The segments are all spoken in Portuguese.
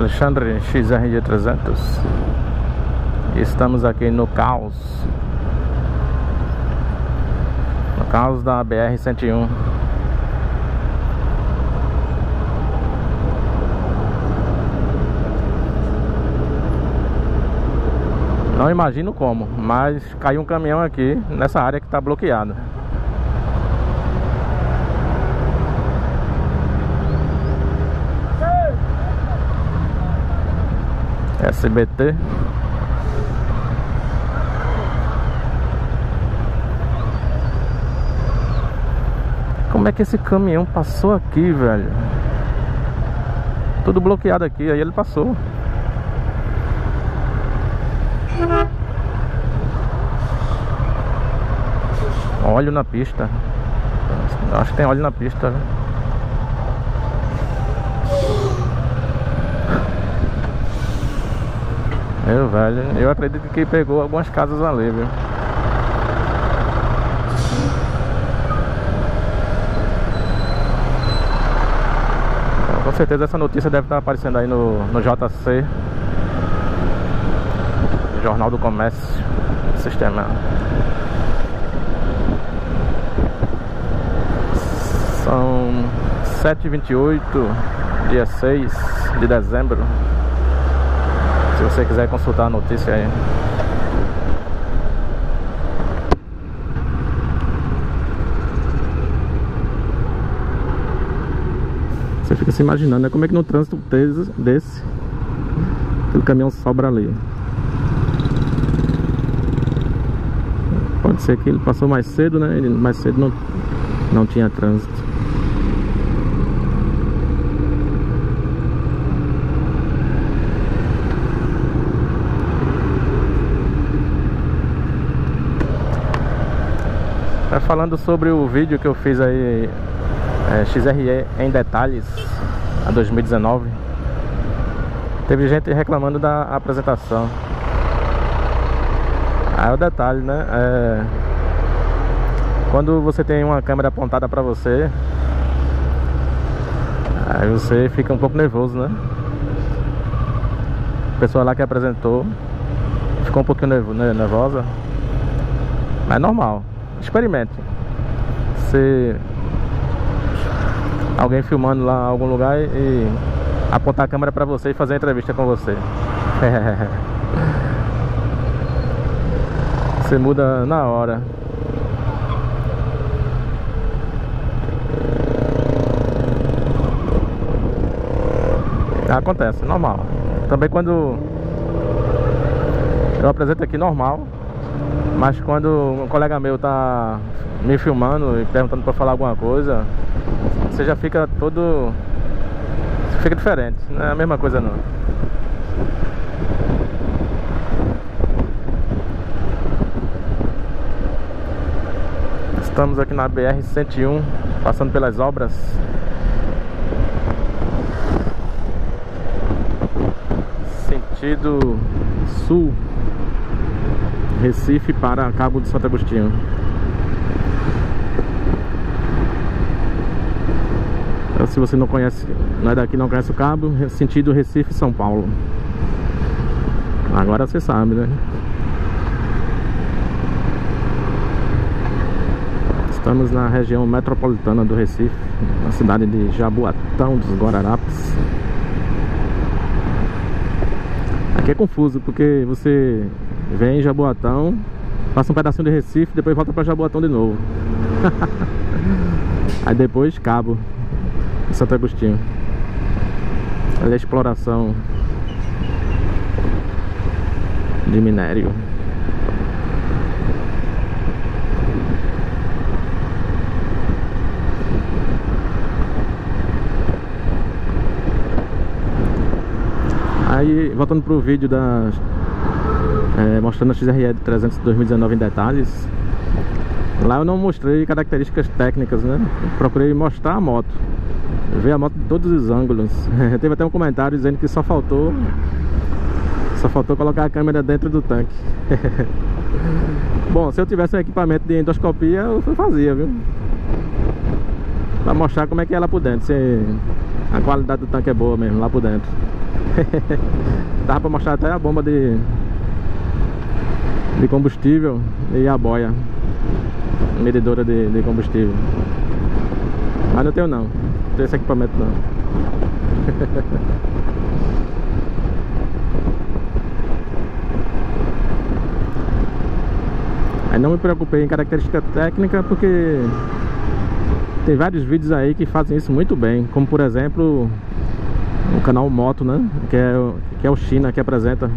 Alexandre XRG 300 Estamos aqui no caos. No caos da BR-101 Não imagino como, mas caiu um caminhão aqui nessa área que está bloqueada SBT Como é que esse caminhão passou aqui, velho? Tudo bloqueado aqui, aí ele passou. Óleo na pista. Acho que tem óleo na pista, velho Meu velho, eu acredito que pegou algumas casas ali, viu? Com certeza essa notícia deve estar aparecendo aí no, no JC Jornal do Comércio Sistema. São 7h28 Dia 6 de dezembro se você quiser consultar a notícia aí. Você fica se imaginando, né? Como é que no trânsito desse, o caminhão sobra ali. Pode ser que ele passou mais cedo, né? Ele mais cedo não, não tinha trânsito. Tá falando sobre o vídeo que eu fiz aí é, XRE em detalhes a 2019 Teve gente reclamando da apresentação Aí é o detalhe, né? É, quando você tem uma câmera apontada pra você Aí você fica um pouco nervoso, né? A pessoa lá que apresentou Ficou um pouquinho nervosa Mas é normal experimente. Se alguém filmando lá em algum lugar e apontar a câmera para você e fazer a entrevista com você. você muda na hora. Acontece, normal. Também quando eu apresento aqui normal, mas quando um colega meu tá me filmando e perguntando pra falar alguma coisa, você já fica todo. Fica diferente, não é a mesma coisa não. Estamos aqui na BR-101, passando pelas obras. Sentido sul. Recife para Cabo de Santo Agostinho. Então, Se você não conhece, não é daqui, não conhece o Cabo Sentido Recife, São Paulo. Agora você sabe, né? Estamos na região metropolitana do Recife Na cidade de Jaboatão dos Guararapes. Aqui é confuso porque você Vem em Jaboatão, passa um pedacinho de Recife, depois volta pra Jaboatão de novo. Aí depois Cabo, Santo Agostinho. Ali a exploração de minério. Aí, voltando pro vídeo das é, mostrando a XRE 300 2019 em detalhes. Lá eu não mostrei características técnicas, né? Procurei mostrar a moto. Ver a moto de todos os ângulos. Teve até um comentário dizendo que só faltou só faltou colocar a câmera dentro do tanque. Bom, se eu tivesse um equipamento de endoscopia, eu fazia, viu? Pra mostrar como é que é lá por dentro, se a qualidade do tanque é boa mesmo, lá por dentro. Dava pra mostrar até a bomba de de combustível e a boia medidora de, de combustível mas não tenho não, não tenho esse equipamento não Aí não me preocupei em característica técnica porque tem vários vídeos aí que fazem isso muito bem, como por exemplo o canal Moto, né? Que é, que é o China que apresenta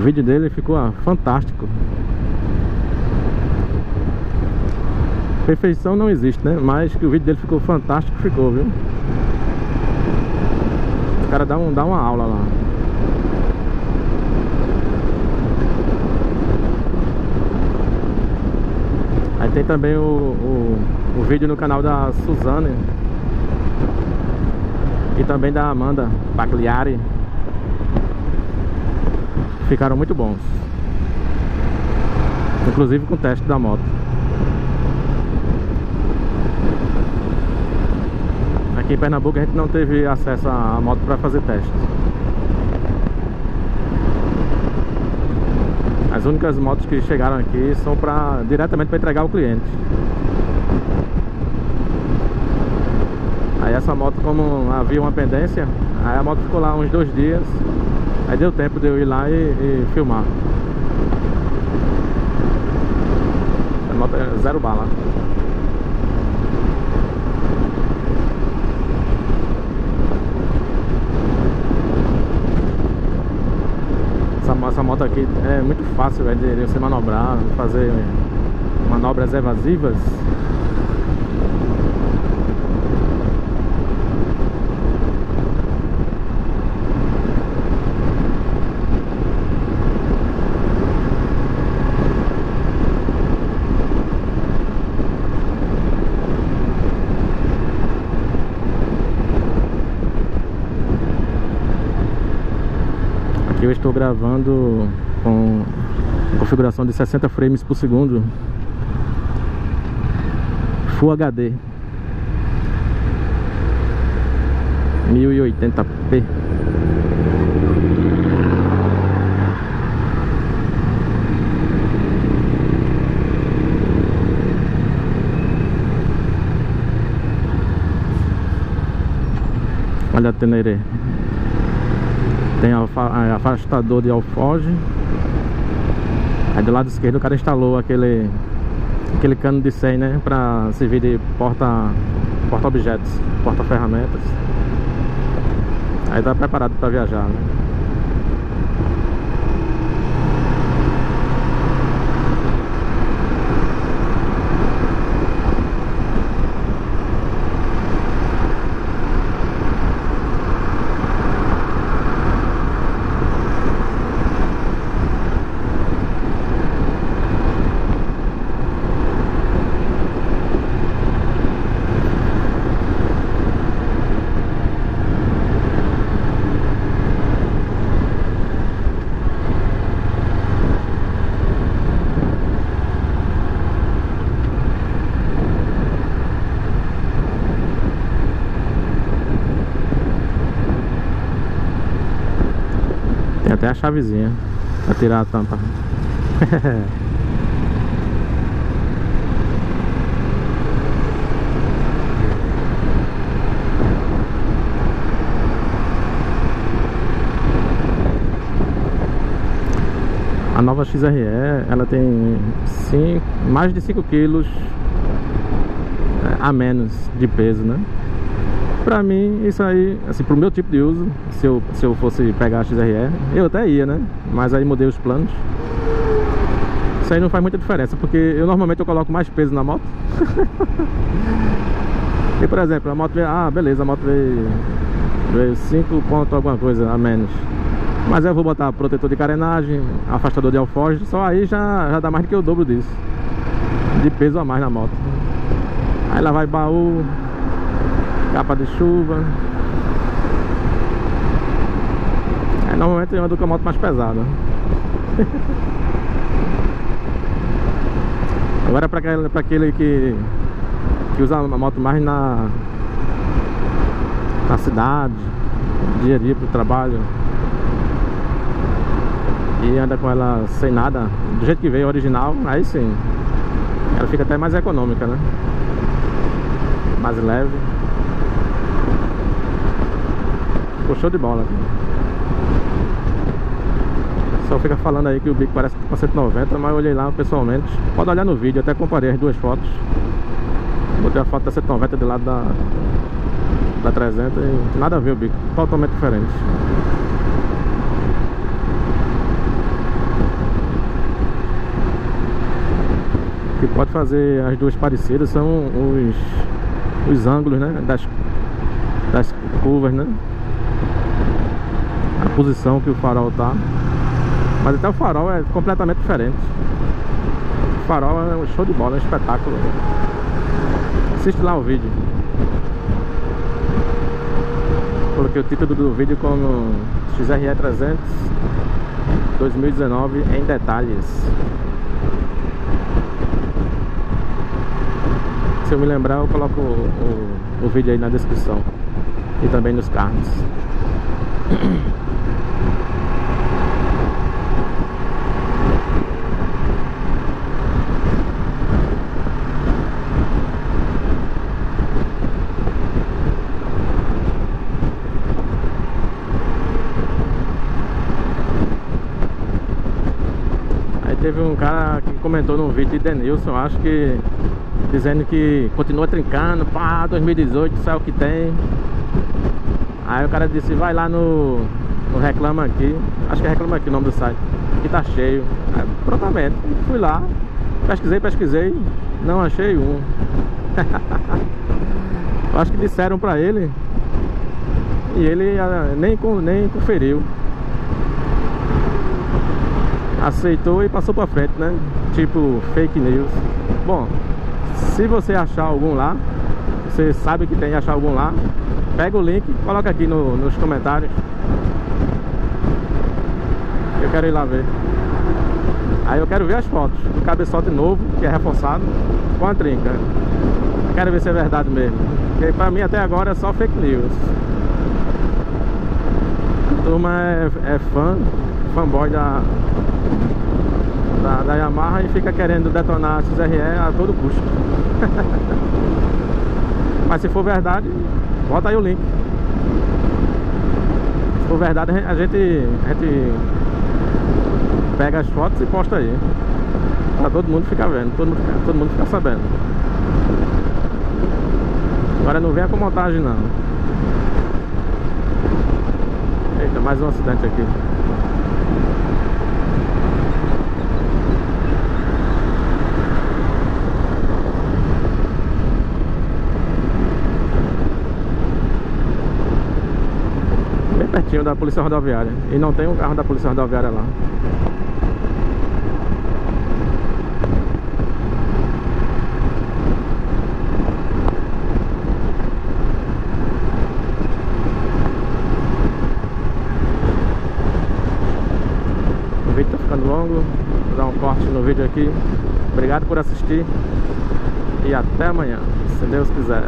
vídeo dele ficou ah, fantástico Perfeição não existe, né? Mas que o vídeo dele ficou fantástico, ficou, viu? O cara dá, um, dá uma aula lá Aí tem também o, o, o vídeo no canal da Suzane E também da Amanda Pagliari ficaram muito bons. Inclusive com o teste da moto. Aqui em Pernambuco a gente não teve acesso à moto para fazer teste. As únicas motos que chegaram aqui são pra, diretamente para entregar ao cliente. Aí essa moto como havia uma pendência Aí a moto ficou lá uns dois dias Aí deu tempo de eu ir lá e, e filmar. A moto é zero bala. Essa, essa moto aqui é muito fácil véio, de, você manobrar, fazer manobras evasivas eu estou gravando com configuração de 60 frames por segundo. Full HD 1080p Olha a Teneré tem é, afastador de alfoge Aí do lado esquerdo o cara instalou aquele Aquele cano de 100, né? Pra servir de porta Porta objetos, porta ferramentas Aí tá preparado pra viajar, né? até a chavezinha Pra tirar a tampa A nova XRE, ela tem cinco, mais de 5 quilos é, a menos de peso, né? Pra mim, isso aí, assim, pro meu tipo de uso, se eu, se eu fosse pegar a XRE, eu até ia, né? Mas aí mudei os planos. Isso aí não faz muita diferença, porque eu normalmente eu coloco mais peso na moto. e por exemplo, a moto veio, ah, beleza, a moto veio, veio 5 pontos alguma coisa a menos. Mas eu vou botar protetor de carenagem, afastador de alforje, só aí já, já dá mais do que o dobro disso. De peso a mais na moto. Aí lá vai baú, capa de chuva. É, normalmente eu ando com a moto mais pesada. Agora para aquele, pra aquele que, que usa a moto mais na na cidade, dia a dia pro trabalho. E anda com ela sem nada, do jeito que veio original, aí sim. Ela fica até mais econômica, né? Mais leve. Ficou show de bola. Só fica falando aí que o bico parece com 190, mas eu olhei lá pessoalmente. Pode olhar no vídeo, até comparei as duas fotos. Botei a foto da 190 do lado da, da 300 e nada a ver o bico, totalmente diferente. O que pode fazer as duas parecidas são os, os ângulos né, das, das curvas, né? A posição que o farol tá. Mas até o farol é completamente diferente. O farol é um show de bola, é um espetáculo. Assiste lá o vídeo. Coloquei o título do vídeo como XRE 300 2019 em detalhes. Se eu me lembrar, eu coloco o, o, o vídeo aí na descrição e também nos cards. teve um cara que comentou num vídeo de Denilson, acho que dizendo que continua trincando, pá, 2018, sabe o que tem. Aí o cara disse, vai lá no, no Reclama Aqui, acho que é Reclama Aqui o nome do site, que tá cheio. Aí, prontamente, fui lá, pesquisei, pesquisei, não achei um. acho que disseram pra ele e ele ah, nem, nem conferiu aceitou e passou pra frente, né? Tipo fake news. Bom, se você achar algum lá, você sabe que tem achar algum lá, pega o link, coloca aqui no, nos comentários. Eu quero ir lá ver. Aí eu quero ver as fotos do cabeçote novo, que é reforçado, com a trinca. Quero ver se é verdade mesmo. Porque pra mim até agora é só fake news. A turma é, é fã, fanboy da, da, da Yamaha e fica querendo detonar a XRE a todo custo. Mas se for verdade, bota aí o link. Se for verdade, a gente, a gente pega as fotos e posta aí. Pra todo mundo ficar vendo, todo mundo, todo mundo ficar sabendo. Agora não venha com montagem não. Eita, mais um acidente aqui. Pertinho da polícia rodoviária. E não tem um carro da polícia rodoviária lá. O vídeo tá ficando longo. Vou dar um corte no vídeo aqui. Obrigado por assistir. E até amanhã, se Deus quiser